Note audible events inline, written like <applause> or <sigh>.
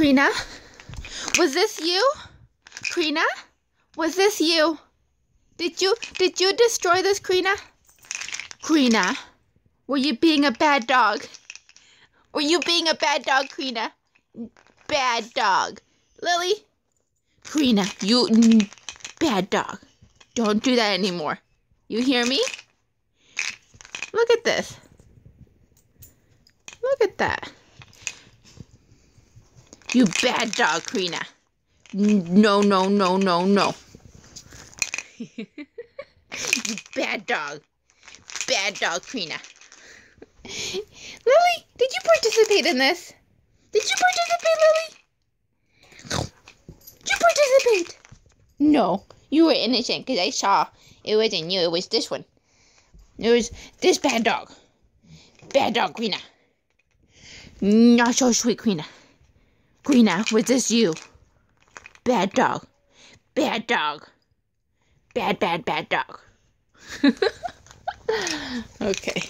Krina? Was this you? Krina? Was this you? Did you did you destroy this Krina? Krina, were you being a bad dog? Were you being a bad dog, Krina? Bad dog. Lily? Krina, you bad dog. Don't do that anymore. You hear me? Look at this. Look at that. You bad dog, Krina. No, no, no, no, no. <laughs> you bad dog. Bad dog, Krina. Lily, did you participate in this? Did you participate, Lily? Did you participate? No, you were innocent because I saw it wasn't you, it was this one. It was this bad dog. Bad dog, Krina. Not so sweet, Krina, was this you? Bad dog. Bad dog. Bad, bad, bad dog. <laughs> okay.